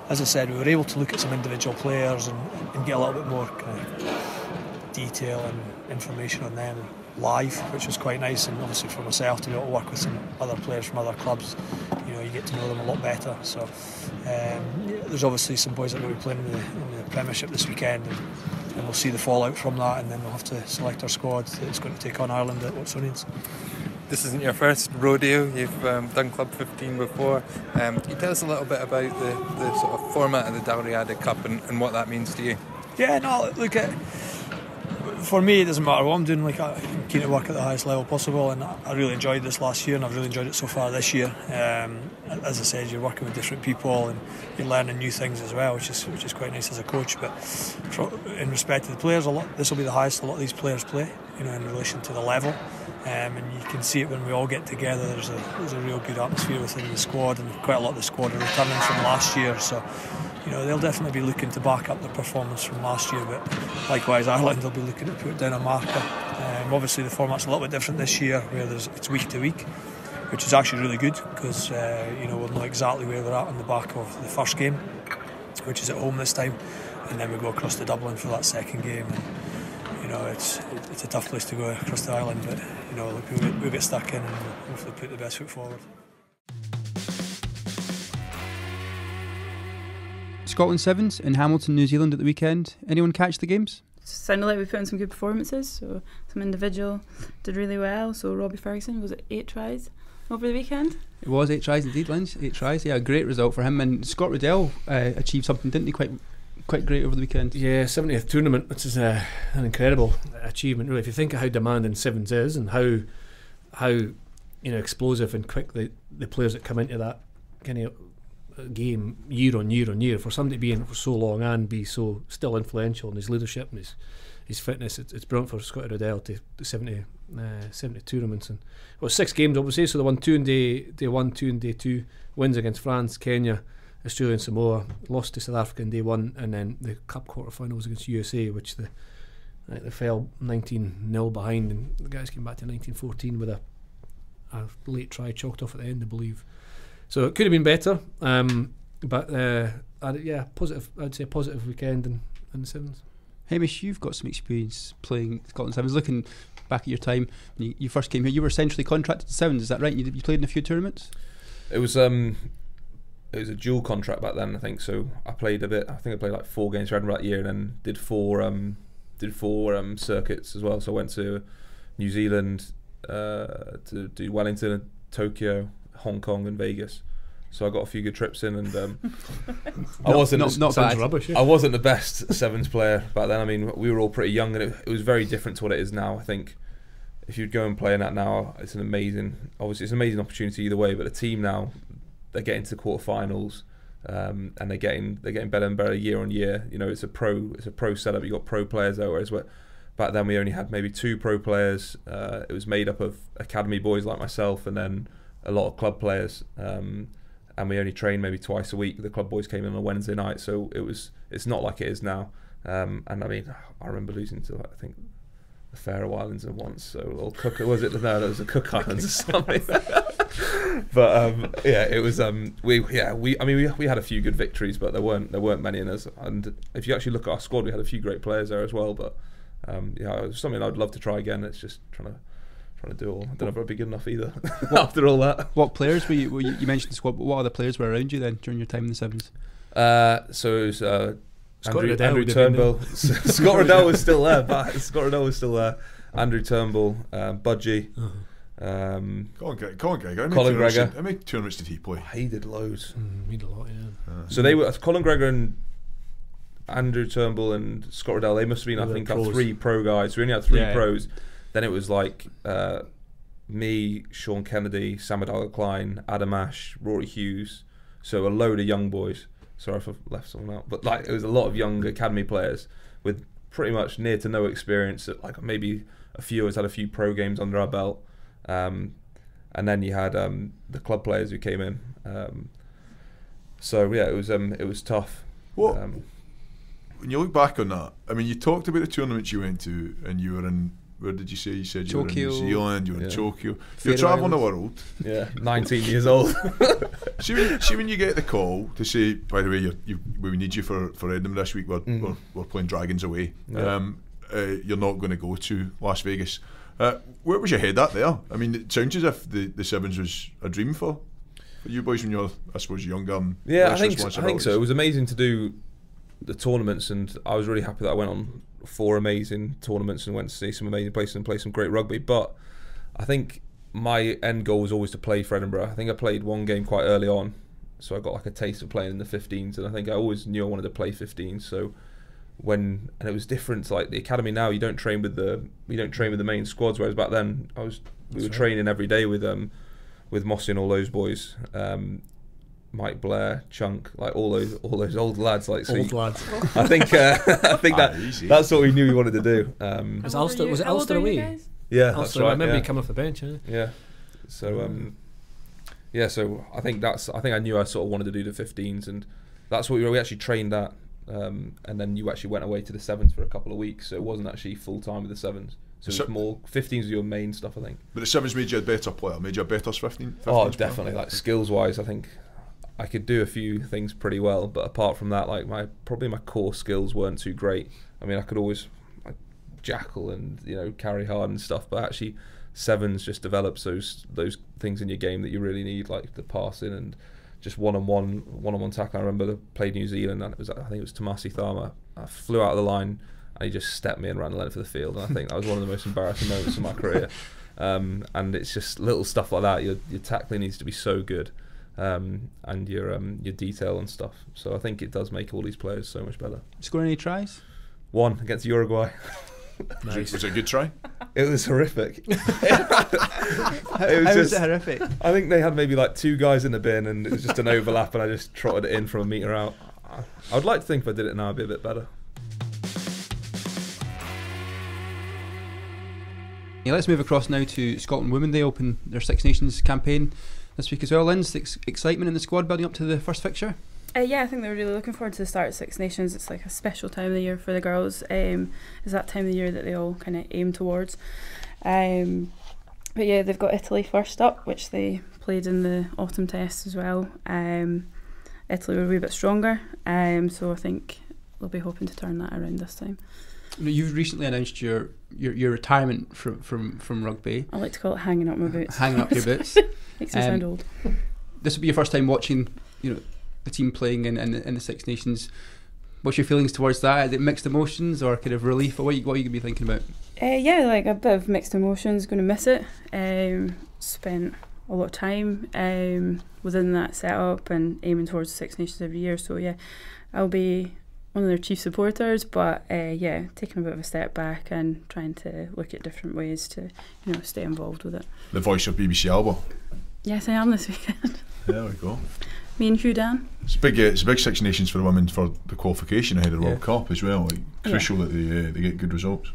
as I said, we were able to look at some individual players and, and get a little bit more kind of detail and information on them live, which was quite nice. And obviously for myself to be able to work with some other players from other clubs, you know, you get to know them a lot better. So, um, there's obviously some boys that will be playing in the, in the Premiership this weekend. And, and we'll see the fallout from that, and then we'll have to select our squad that's going to take on Ireland at Watsonians. This isn't your first rodeo. You've um, done Club 15 before. Um, can you tell us a little bit about the, the sort of format of the Dalriada Cup and, and what that means to you? Yeah, no, look at. For me, it doesn't matter what I'm doing. Like I'm keen to work at the highest level possible, and I really enjoyed this last year, and I've really enjoyed it so far this year. Um, as I said, you're working with different people, and you're learning new things as well, which is which is quite nice as a coach. But for, in respect to the players, a lot this will be the highest a lot of these players play. You know, in relation to the level. Um, and you can see it when we all get together. There's a there's a real good atmosphere within the squad, and quite a lot of the squad are returning from last year. So, you know, they'll definitely be looking to back up the performance from last year. But likewise, Ireland will be looking to put down a marker. Um, obviously, the format's a little bit different this year, where it's week to week, which is actually really good because uh, you know we'll know exactly where we're at on the back of the first game, which is at home this time, and then we go across to Dublin for that second game. And, you know, it's it's a tough place to go across the island, but you know, look, we'll, we'll get stuck in and hopefully put the best foot forward. Scotland Sevens in Hamilton, New Zealand at the weekend. Anyone catch the games? sounded like we put in some good performances. So some individual did really well. So Robbie Fergusson was it eight tries over the weekend. It was eight tries indeed, Lynch. Eight tries. Yeah, a great result for him. And Scott Riddell uh, achieved something, didn't he? Quite, quite great over the weekend. Yeah, 70th tournament, which is uh, an incredible achievement, really. If you think of how demanding sevens is and how how you know explosive and quick the, the players that come into that kind of game year on year on year, for somebody to be in it for so long and be so still influential in his leadership and his his fitness. It's, it's brilliant for Scotty Riddell to to 70, uh, 70 tournaments and well six games obviously. So they won two in day day one, two in day two. Wins against France, Kenya, Australia, and Samoa. Lost to South Africa in day one, and then the cup quarterfinals against USA, which the they fell 19 0 behind, and the guys came back to 1914 with a, a late try chalked off at the end, I believe. So it could have been better, um, but uh, I'd, yeah, positive. I'd say a positive weekend in, in the sevens. Hamish, you've got some experience playing Scotland Sevens. Looking back at your time when you, you first came here, you were essentially contracted to Sevens. Is that right? You, you played in a few tournaments. It was um, it was a dual contract back then. I think so. I played a bit. I think I played like four games for Edinburgh that year, and then did four um, did four um circuits as well. So I went to New Zealand uh, to do Wellington, and Tokyo, Hong Kong, and Vegas. So I got a few good trips in, and um, I wasn't not- as- not bad. rubbish. Yeah. I wasn't the best sevens player back then. I mean, we were all pretty young, and it, it was very different to what it is now. I think if you'd go and play in that now, it's an amazing. Obviously, it's an amazing opportunity either way. But the team now, they're getting to the quarterfinals, um, and they're getting they're getting better and better year on year. You know, it's a pro it's a pro setup. You got pro players there, whereas we're, back then we only had maybe two pro players. Uh, it was made up of academy boys like myself, and then a lot of club players. Um, and we only trained maybe twice a week. The club boys came in on a Wednesday night, so it was it's not like it is now. Um, and I mean, I remember losing to I think the Faroe Islands at once. So or Cook was it? No, it was the Cook Islands or something. but um, yeah, it was. Um, we yeah we I mean we, we had a few good victories, but there weren't there weren't many in us. And if you actually look at our squad, we had a few great players there as well. But um, yeah, it was something I'd love to try again. It's just trying to trying to do all. I don't know if I'd be good enough either after all that. What players were you? Were you, you mentioned the squad, but what other players were around you then during your time in the Sevens? Uh, so it was uh, Scott Andrew, Riddell Andrew would have been Turnbull. Scott Riddell was still there. But Scott Riddell was still there. Andrew Turnbull, uh, Budgie. Um, Colin, Gre- Colin Gregor. How many Colin tournaments Gregor. did- How many tournaments did he play? he did loads. Mm, we did a lot, yeah. So they were Colin Gregor and Andrew Turnbull and Scott Riddell. They must have been, I think, our three pro guys. We only had three Yeah. pros. Then it was like uh, me, Sean Kennedy, Samadala Klein, Adam Ashe, Rory Hughes. So a load of young boys. Sorry if I've left someone out, but like it was a lot of young academy players with pretty much near to no experience. Like maybe a few of us had a few pro games under our belt. Um, and then you had um, the club players who came in. Um, so yeah, it was um, it was tough. What Um, when you look back on that? I mean, you talked about the tournaments you went to, and you were in. Where did you say you said you were in New Zealand? You were in Tokyo. You're traveling the world. yeah, 19 years old. see, when, see when you get the call to say, by the way, you're, you, we need you for, for Edinburgh this week. We're, Mm. we're, we're playing Dragons away. Yeah. Um, uh, you're not going to go to Las Vegas. Uh, where was your head at there? I mean, it sounds as if the, the Sevens was a dream for, for you boys when you're, I suppose, younger. And Yeah, I think so, I think so. It was amazing to do the tournaments, and I was really happy that I went on four amazing tournaments and went to see some amazing places and play some great rugby. But I think my end goal was always to play for Edinburgh. I think I played one game quite early on, so I got like a taste of playing in the 15s, and I think I always knew I wanted to play 15s. So when and it was different. Like the academy now, you don't train with the you don't train with the main squads, whereas back then I was we were right. training every day with um with Mossy and all those boys. Um, Mike Blair, Chunk, like all those all those old lads. Like so, Old you- lads. I think uh, I think Ah, that easy. that's what we knew we wanted to do. Um, Was How Ulster- was it how old Ulster are you away? guys? yeah, that's right. I remember yeah. you coming off the bench. Yeah. Yeah. So um, yeah, so I think that's I think I knew I sort of wanted to do the 15s, and that's what we, we actually trained at. Um, and then you actually went away to the sevens for a couple of weeks, so it wasn't actually full time with the sevens. So it So- was more 15s was your main stuff, I think. But the Sevens made you a better player, made you a better 15. 15 Oh, player. definitely. Like skills wise, I think I could do a few things pretty well, but apart from that, like my probably my core skills weren't too great. I mean, I could always like jackal and you know carry hard and stuff, but actually sevens just develops those those things in your game that you really need, like the passing and just one on one one on one tackle. I remember I played New Zealand and it was I think it was Tomasi Cama. I flew out of the line and he just stepped me and ran the length of the field. And I think that was one of the most embarrassing moments of my career. Um, and it's just little stuff like that. Your your tackling needs to be so good, um, and your um, your detail and stuff. So I think it does make all these players so much better. Score any tries? One against Uruguay, Was, it, was it a good try? it was horrific. it How was was it horrific? I think they had maybe like two guys in the bin, and it was just an overlap, and I just trotted it in from a meter out. I- I would like to think if I did it now, I'd be a bit better. Yeah, let's move across now to Scotland Women. They open their Six Nations campaign this week as well. Lynn's ex- excitement in the squad building up to the first fixture. Uh, yeah, I think they're really looking forward to the start of Six Nations. It's like a special time of the year for the girls. Um, it's that time of the year that they all kind of aim towards. Um, but yeah, they've got Italy first up, which they played in the autumn test as well. Um, Italy were a wee bit stronger, um, so I think they'll be hoping to turn that around this time. You You've recently announced your, your, your retirement from, from, from rugby, I like to call it hanging up my boots. hanging up your boots. Makes me Um, sound old. This will be your first time watching, you know, the team playing in, in, the- in the Six Nations. What's your feelings towards that? Is it mixed emotions or kind of relief? Or what, are you, what are you going to be thinking about? Uh, yeah, like a bit of mixed emotions. Going to miss it. Um, spent a lot of time um, within that setup and aiming towards the Six Nations every year. So yeah, I'll be one of their chief supporters. But uh, yeah, taking a bit of a step back and trying to look at different ways to you know stay involved with it. The voice of BBC Alba. Yes, I am this weekend. There we go. Me and Hugh Dan. It's a big. Uh, it's a big Six Nations for the women for the qualification ahead of the Yeah. World Cup as well. Like Yeah. crucial that they uh, they get good results.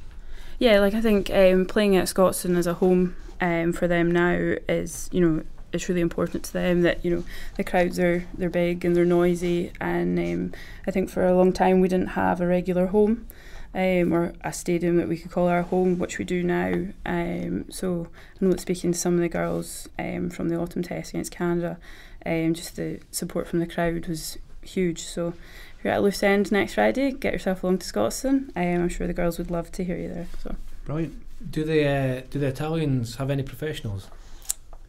Yeah, like I think um, playing at Scotstoun as a home um, for them now is, you know, it's really important to them that you know the crowds are they're big and they're noisy, and um, I think for a long time we didn't have a regular home. Um, or a stadium that we could call our home, which we do now. Um, so I know speaking to some of the girls um, from the autumn test against Canada, um, just the support from the crowd was huge. So if you're at loose end next Friday, get yourself along to Scotstoun. Um, I'm sure the girls would love to hear you there. So. Brilliant. Do they? Uh, do the Italians have any professionals?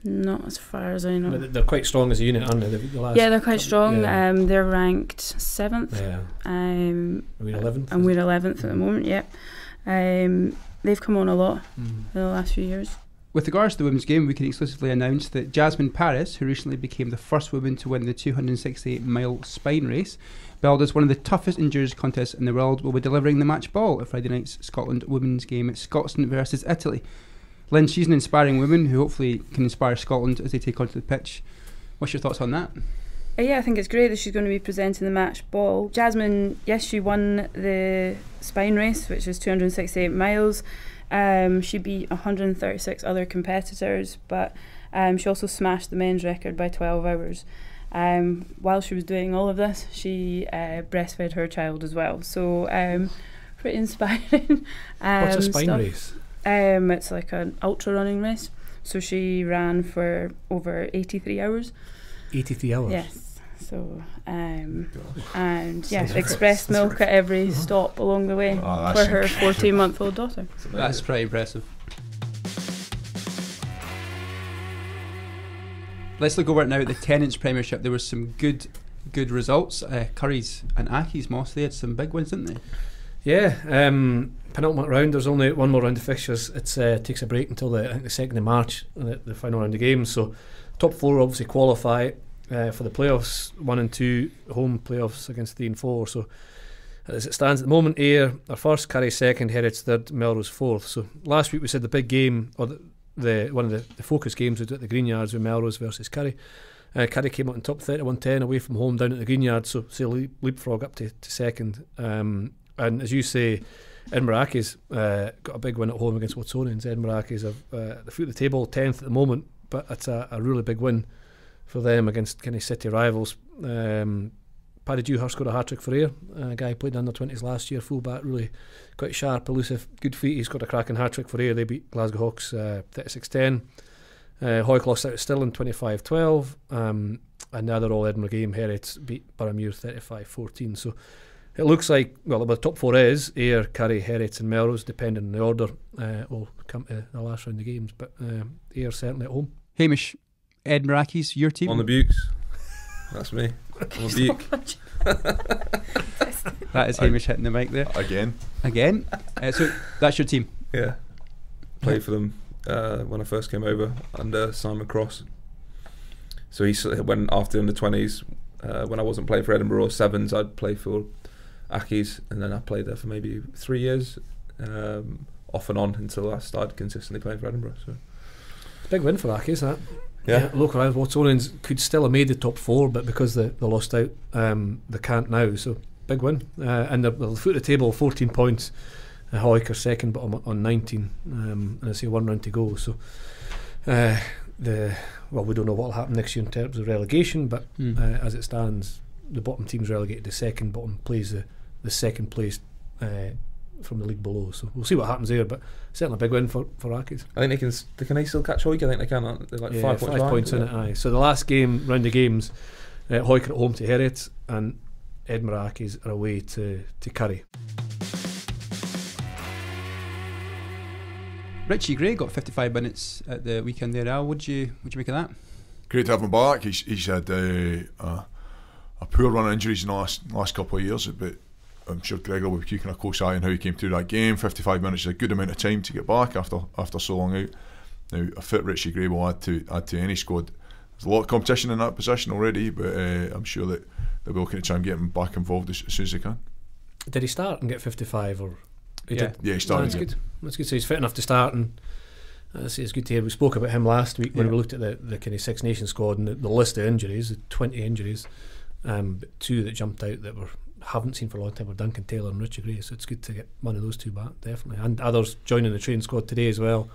Not as far as I know. But They're quite strong as a unit, aren't they? The, the last yeah, they're quite couple- strong. Yeah. Um, they're ranked seventh. yeah. Um, We're eleventh. and we're eleventh at the moment. Yep. Um, they've come on a lot Mm. in the last few years. With regards to the women's game, we can exclusively announce that Jasmin Paris, who recently became the first woman to win the 268 mile spine race, billed as one of the toughest endurance contests in the world, will be delivering the match ball at Friday night's Scotland women's game at Scotstoun versus Italy. Lynn, she's an inspiring woman who hopefully can inspire Scotland as they take onto the pitch. What's your thoughts on that? Uh, yeah, I think it's great that she's going to be presenting the match ball. Jasmin, yes, she won the spine race, which is 268 miles. Um, she beat 136 other competitors, but um, she also smashed the men's record by 12 hours. Um, while she was doing all of this, she uh, breastfed her child as well. So, um, pretty inspiring. um, What's a spine stuff. race? Um, it's like an ultra running race. So she ran for over 83 hours. Eighty-three hours. Yes. So, um, and yeah, Sounds expressed milk at every stop along the way Oh, for her 14 month old daughter. That's pretty impressive. Let's look over it now at the Tennent's Premiership. There was some good good results. Uh, Currie's and Accies Moss, they had some big wins, didn't they? Yeah, um, penultimate round. There's only one more round of fixtures. It uh, takes a break until the, I think the second of March, the, the final round of games. So, top four obviously qualify uh, for the playoffs. One and two home playoffs against three and four. So, as it stands at the moment, Ayr are first, Currie second, Heriot's third, Melrose fourth. So, last week we said the big game or the, the one of the, the focus games was at the Greenyards with Melrose versus Currie. Uh, Currie came out on top 31-10 away from home down at the Green Yard, so say leapfrog up to, to second. Um, and as you say, Edinburgh Accies uh, got a big win at home against Watsonians. Edinburgh Accies are uh, at the foot of the table, 10th at the moment, but it's a, a really big win for them against of city rivals. Um, Paddy Dewhurst scored a hat trick for Ayr, a guy who played in under 20s last year, fullback, really quite sharp, elusive, good feet. He's got a cracking hat trick for Ayr. They beat Glasgow Hawks uh, 36 10. Uh, Hawick lost out to Stirling 25 12. Um, and the other all Edinburgh game, Heriot's beat Boroughmuir 35 14. So it looks like, well, the top four is Ayr, Currie, Heriot's, and Melrose, depending on the order. Uh, will come to the last round of games, but um, Ayr certainly at home. Hamish, Edinburgh Accies, your team. On the Bukes. That's me. On the Buke. that is I- Hamish hitting the mic there Again, again. Uh, so that's your team. Yeah. Played for them uh, when I first came over under Simon Cross. So he s- when after in the twenties, uh, when I wasn't playing for Edinburgh or Sevens, I'd play for Accies, and then I played there for maybe three years, um, off and on until I started consistently playing for Edinburgh. So Big win for Accies, that. yeah, local rivals, Watsonians could still have made the top four, but because they, they lost out, um, they can't now. So big win, uh, and they're, they're the foot of the table, 14 points. uh, Hoyker second, but on, on 19, um, and I say one round to go. So uh, the well, we don't know what will happen next year in terms of relegation, but Hmm. uh, as it stands, the bottom team's relegated to second. Bottom plays the the second place uh, from the league below. So we'll see what happens there. But certainly a big win for for Accies. I think they can. They, can they still catch Hawick? I think they can. Aren't they? They're like Yeah, five, five points, points in it. Aye. So the last game round of games, uh, Hoyker at home to Heriot and Edinburgh Accies are away to to Currie. Richie Gray got 55 minutes at the weekend there. Al, would you would you make of that? Great to have him back. He's, he's had uh, a, a poor run of injuries in the last last couple of years, but I'm sure Gregor will be keeping a close eye on how he came through that game. 55 minutes is a good amount of time to get back after after so long out. Now a fit Richie Gray will add to add to any squad. There's a lot of competition in that position already, but uh, I'm sure that they'll be looking to try and get him back involved as, as soon as they can. Did he start and get 55 or? He Yeah. did? Yeah, he No, started. that's good. That's good. So he's fit enough to start, and uh, it's it's good to hear. We spoke about him last week when Yeah. we looked at the, the kind of Six Nations squad and the, the list of injuries, the 20 injuries, um, two that jumped out that were haven't seen for a long time were Duncan Taylor and Richard Gray. So it's good to get one of those two back, definitely, and others joining the training squad today as well.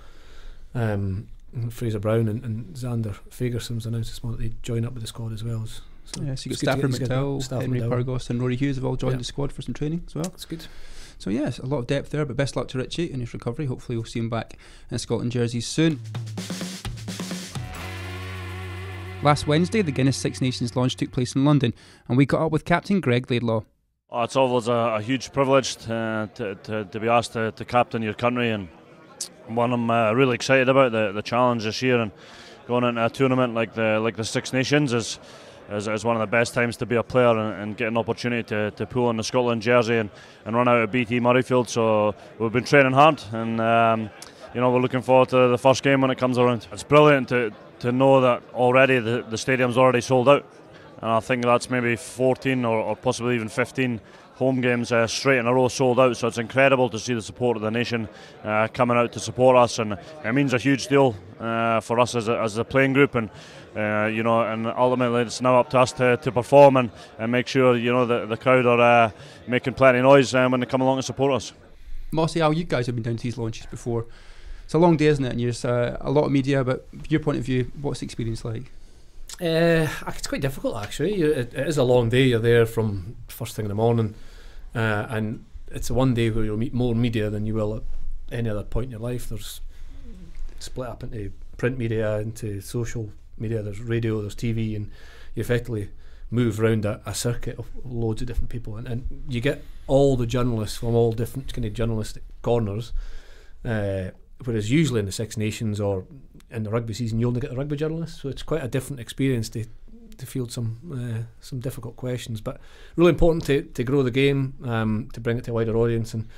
Um, Fraser Brown and, and Zander Fagerson's announced this morning that they join up with the squad as well. So Yeah, so you got it's good to Stafford get these guys back. McDowell, Stafford Henry McDowell. Pyrgos, and Rory Hughes have all joined Yeah. the squad for some training as well. That's good. So yes, a lot of depth there, but best luck to Richie in his recovery. Hopefully we'll see him back in Scotland jerseys soon. Last Wednesday, the Guinness Six Nations launch took place in London, and we caught up with Captain Greig Laidlaw. Oh, it's always a, a huge privilege uh, to, to, to be asked to, to captain your country and one I'm uh, really excited about the, the challenge this year and going into a tournament like the like the Six Nations is is, is one of the best times to be a player and, and get an opportunity to, to pull on the Scotland jersey and, and run out at BT Murrayfield. So we've been training hard and um, you know we're looking forward to the first game when it comes around. It's brilliant to, to know that already the, the stadium's already sold out and I think that's maybe 14 or, or possibly even 15 home games uh, straight in a row sold out. So it's incredible to see the support of the nation uh, coming out to support us, and it means a huge deal uh, for us as a, as a playing group. And uh, you know, and ultimately it's now up to us to, to perform and, and make sure you know the, the crowd are uh, making plenty of noise um, when they come along and support us. Mossy, Al, you guys have been down to these launches before. It's a long day, isn't it? And uh, a lot of media, but your point of view, what's the experience like? Uh, it's quite difficult actually. It, it is a long day. You're there from first thing in the morning, uh, and it's a one day where you'll meet more media than you will at any other point in your life. There's split up into print media, into social media. There's radio, there's TV, and you effectively move around a, a circuit of loads of different people, and, and you get all the journalists from all different kind of journalistic corners. Uh, whereas usually in the Six Nations or in the rugby season, you only get the rugby journalists, so it's quite a different experience to to field some uh, some difficult questions. But really important to, to grow the game, um, to bring it to a wider audience, and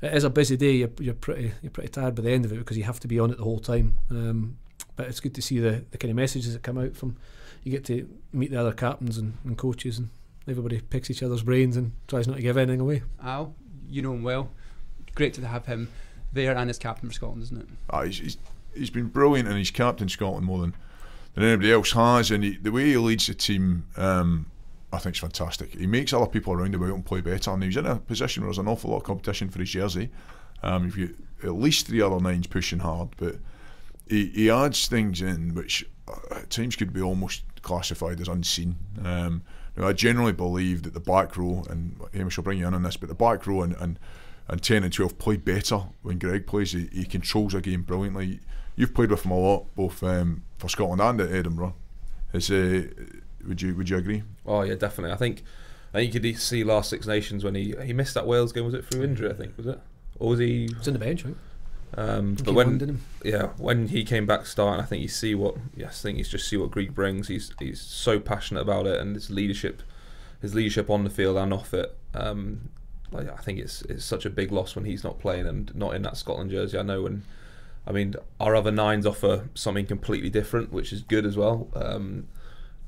it is a busy day. You're, you're pretty you're pretty tired by the end of it because you have to be on it the whole time. Um, but it's good to see the, the kind of messages that come out from. You get to meet the other captains and, and coaches, and everybody picks each other's brains and tries not to give anything away. Al, you know him well. Great to have him there and as captain for Scotland, isn't it? Ah, he's, he's, he's been brilliant and he's captained Scotland more than, than anybody else has. And he, the way he leads the team, um, I think is fantastic. He makes other people around about and play better. And he's in a position where there's an awful lot of competition for his jersey. Um, you've at least three other nines pushing hard, but he, he adds things in which uh, times could be almost classified as unseen. Um, now, I generally believe that the back row, and Hamish will bring you in on this, but the back row and, and, and 10 and 12 play better when Greig plays. He, he controls a game brilliantly. You've played with him a lot, both um, for Scotland and at Edinburgh. Is, uh, would you would you agree? Oh yeah, definitely. I think I think you could see last Six Nations when he he missed that Wales game. Was it through injury? I think was it, or was he? It's in the bench, right? Um, but when won, yeah, when he came back starting, I think you see what yes, I think you just see what Greig brings. He's he's so passionate about it, and his leadership, his leadership on the field and off it. Um, like I think it's it's such a big loss when he's not playing and not in that Scotland jersey. I know when, I mean, our other nines offer something completely different, which is good as well. Um,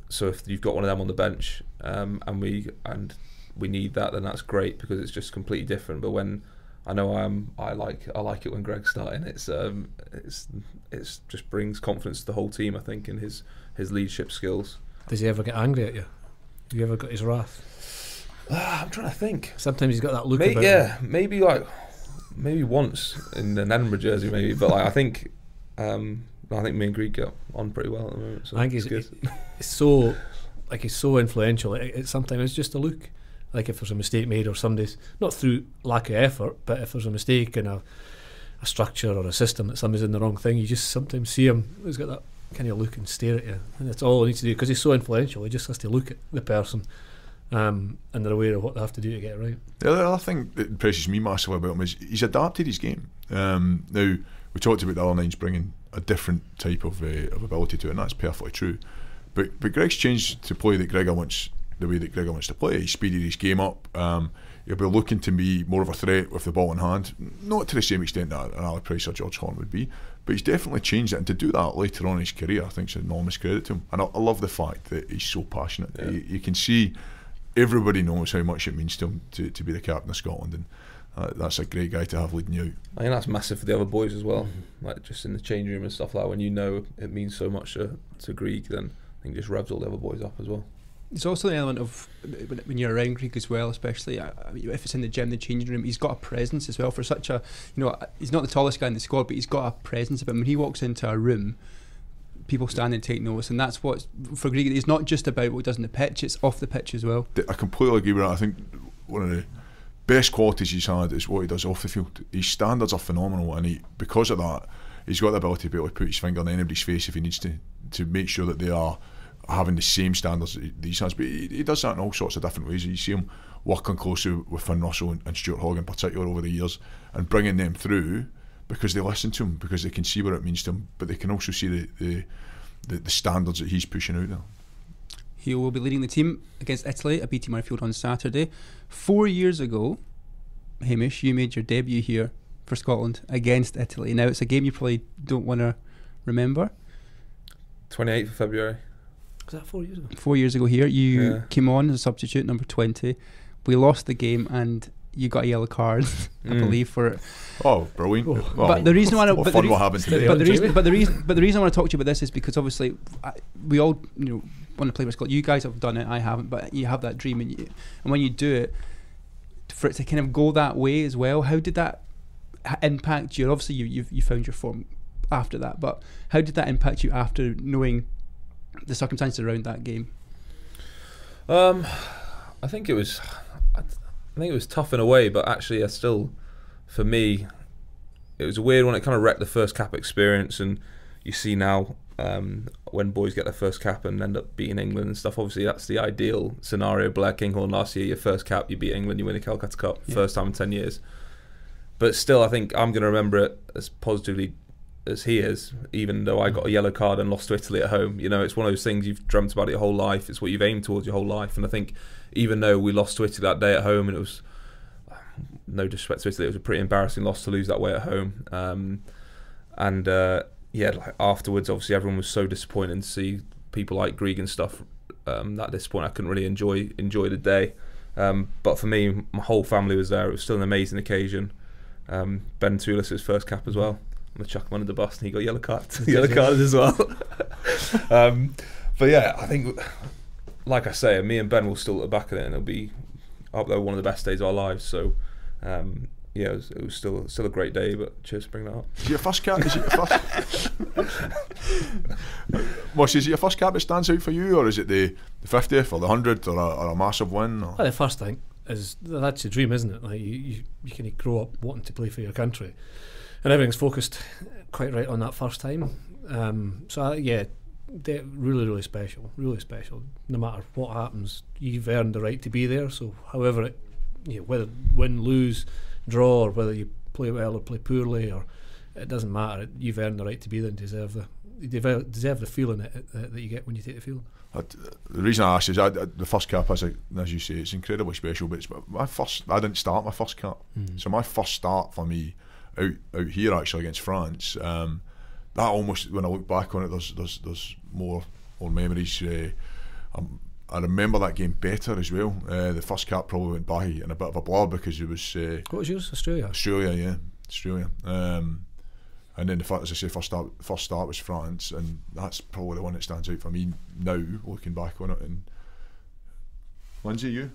so if you've got one of them on the bench, um, and we and we need that, then that's great because it's just completely different. But when I know I'm, I like I like it when Greig's starting. It's um, it's it's just brings confidence to the whole team. I think in his his leadership skills. Does he ever get angry at you? Have you ever got his wrath? Ah, I'm trying to think. Sometimes he's got that look May- yeah, him. maybe like maybe once in an Edinburgh jersey, maybe. But like, I think, um, I think me and Greig get on pretty well at the moment. So I think he's, good. he's so like he's so influential. It, it, sometimes it's just a look. Like if there's a mistake made or somebody's not through lack of effort, but if there's a mistake in a, a structure or a system that somebody's in the wrong thing, you just sometimes see him. He's got that kind of look and stare at you, and that's all he needs to do because he's so influential. He just has to look at the person, um, and they're aware of what they have to do to get it right. The other, other thing that impresses me massively about him is he's adapted his game. Um, now we talked about the other nines bringing a different type of, uh, of ability to it, and that's perfectly true. But but Greig's changed to play that Gregor wants the way that Gregor wants to play. He speeded his game up. Um, he'll be looking to be more of a threat with the ball in hand, not to the same extent that an Ali Price or George Horn would be, but he's definitely changed it. And to do that later on in his career, I think is enormous credit to him. And I, I love the fact that he's so passionate. Yeah. You, you, can see everybody knows how much it means to him to, to be the captain of Scotland. And uh, that's a great guy to have leading you out. I think that's massive for the other boys as well. Like just in the changing room and stuff like that. When you know it means so much to, to Greig, then I think just revs all the other boys up as well. There's also the element of when you're around Greig as well, especially uh, if it's in the gym, the changing room. He's got a presence as well for such a, you know, he's not the tallest guy in the squad, but he's got a presence about him. When he walks into a room, people stand and take notice, and that's what for Greig. It's not just about what he does in the pitch; it's off the pitch as well. I completely agree with that. I think one of the best qualities he's had is what he does off the field. His standards are phenomenal, and he because of that, he's got the ability to be able to put his finger on anybody's face if he needs to to make sure that they are having the same standards these has. But he, he, does that in all sorts of different ways. You see him working closely with Finn Russell and, and Stuart Hogg in particular over the years and bringing them through because they listen to him, because they can see what it means to him, but they can also see the, the, the, the standards that he's pushing out there. He will be leading the team against Italy at BT Murrayfield on Saturday. Four years ago, Hamish, you made your debut here for Scotland against Italy. Now it's a game you probably don't want to remember. 28th of February. Was that four years ago? Four years ago here, you yeah. came on as a substitute, number 20. We lost the game and you got a yellow card, I mm. believe, for it. Oh, brilliant! Oh. But the reason why, what fun what happened today. But the reason, but the reason, but the reason I want to talk to you about this is because obviously I, we all, you know, want to play for Scotland. You guys have done it, I haven't, but you have that dream, and you, and when you do it, for it to kind of go that way as well, how did that impact you? Obviously, you you you found your form after that, but how did that impact you after knowing the circumstances around that game? Um, I think it was, I think it was tough in a way, but actually, I still, for me, it was a weird one. It kind of wrecked the first cap experience, and you see now um, when boys get their first cap and end up beating England and stuff. Obviously, that's the ideal scenario. Blair Kinghorn last year, your first cap, you beat England, you win the Calcutta Cup, yeah. first time in ten years. But still, I think I'm going to remember it as positively as he is, even though I got a yellow card and lost to Italy at home. You know, it's one of those things you've dreamt about your whole life. It's what you've aimed towards your whole life. And I think even though we lost to Italy that day at home, and it was no disrespect to Italy, it was a pretty embarrassing loss to lose that way at home. Um, and uh, yeah, like afterwards, obviously everyone was so disappointed to see people like Greig and stuff. Um, that disappointed, I couldn't really enjoy enjoy the day. Um, but for me, my whole family was there. It was still an amazing occasion. Um, ben Toolis' first cap as well. I'm gonna chuck him under the bus, and he got yellow cards, yellow cards as well. um, but yeah, I think, like I say, me and Ben will still at the back of it, and it'll be up there one of the best days of our lives. So. Um, yeah, it was, it was, still still a great day, but cheers for bringing that up. Is it your first cap? Is it your first? Mosh, is it your first cap that stands out for you, or is it the the fiftieth or the hundredth or, or, a massive win? Or? Well, the first thing is that's your dream, isn't it? Like you, you, you can grow up wanting to play for your country, and everything's focused quite right on that first time. Um, so uh, yeah, they really really special, really special. No matter what happens, you've earned the right to be there. So however it, you know, whether win, lose, draw, or whether you play well or play poorly, or it doesn't matter. You've earned the right to be there and deserve the deserve the feeling that, that you get when you take the field. the reason I ask is I, the first cap, as, a, as you say, it's incredibly special. But it's my first. I didn't start my first cap, mm. so my first start for me out out here actually against France. Um, that almost when I look back on it, there's there's there's more more memories. Uh, um, I remember that game better as well. Uh, the first cap probably went by in a bit of a blur because it was. Uh, what was yours? Australia. Australia, yeah, Australia. Um, and then the fact, as I say, first start first start was France, and that's probably the one that stands out for me now, looking back on it. And Lindsey, you?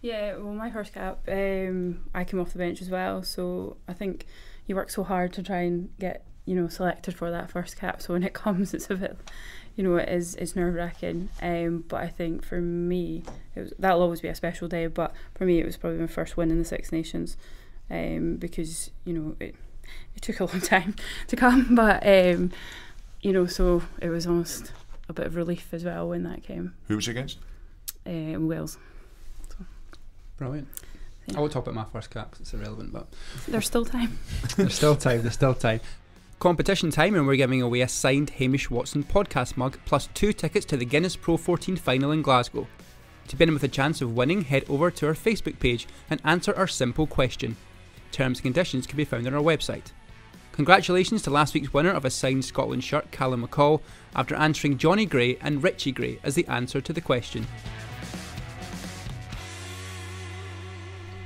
Yeah, well, my first cap, um, I came off the bench as well, so I think you work so hard to try and get you know selected for that first cap. So when it comes, it's a bit, you know, it is it's nerve wracking. Um, but I think for me, it was, that'll always be a special day. But for me, it was probably my first win in the Six Nations, um, because you know it, it took a long time to come, but um, you know, so it was almost a bit of relief as well when that came. Who was it against? Um, Wales. Brilliant. Yeah. I won't talk about my first cap 'cause it's irrelevant, but There's still time. there's still time. There's still time. Competition time, and we're giving away a signed Hamish Watson podcast mug plus two tickets to the Guinness Pro 14 final in Glasgow. To be in with a chance of winning, head over to our Facebook page and answer our simple question. Terms and conditions can be found on our website. Congratulations to last week's winner of a signed Scotland shirt, Callum McCall, after answering Jonny Gray and Richie Gray as the answer to the question.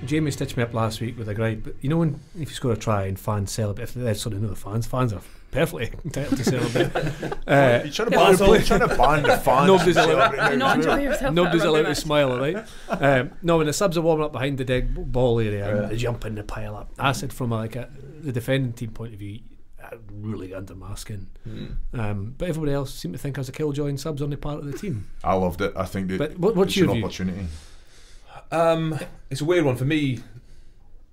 Jamie stitched me up last week with a gripe, but you know when if you score a try and fans celebrate, if they're sort of know the fans, fans are perfectly entitled to celebrate. uh, You're trying to Yeah, ban, so- you're trying to ban the fans. Nobody's to allowed- celebrate Do now not as well. enjoy yourself. Nobody's allowed to smile, all right? Um, no, when the subs are warming up behind the dead ball area and they jump in the pile up, I said from a, like a, the defending team point of view, I really under my skin. Hmm. Um, but everybody else seemed to think I was a killjoy and subs only part of the team. I loved it. I think that But what, what's it's your an view? opportunity. Um, it's a weird one for me.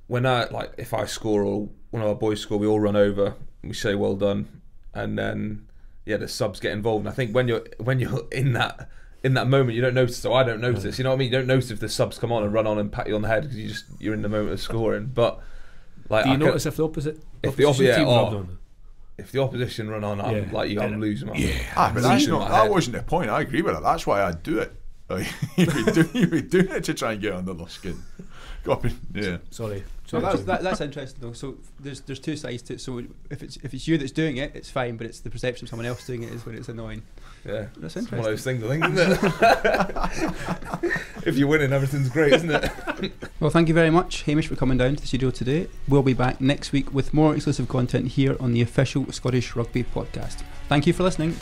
When I like, if I score or one of our boys score, we all run over. We say well done, and then yeah, the subs get involved. And I think when you're when you're in that in that moment, you don't notice. So I don't notice. You know what I mean? You don't notice if the subs come on and run on and pat you on the head because you just you're in the moment of scoring. But like, Do you I can- notice if the opposite if the opposition opposite- team oh, rubbed on? if the opposition run on, I'm Yeah. like you, I'm Yeah. losing my Ah, but that's not, that wasn't the point. I agree with it. That's why I do it. Oh, like, you'd, be do, you'd be doing it to try and get under their skin. Go up and, yeah. Sorry. So Sorry, that's that, that's interesting though. So there's there's two sides to it. So if it's if it's you that's doing it, it's fine. But it's the perception of someone else doing it is when it's annoying. Yeah, That's it's one of those things, I think, isn't it? if you're winning, everything's great, isn't it? Well, thank you very much, Hamish, for coming down to the studio today. We'll be back next week with more exclusive content here on the official Scottish Rugby podcast. Thank you for listening.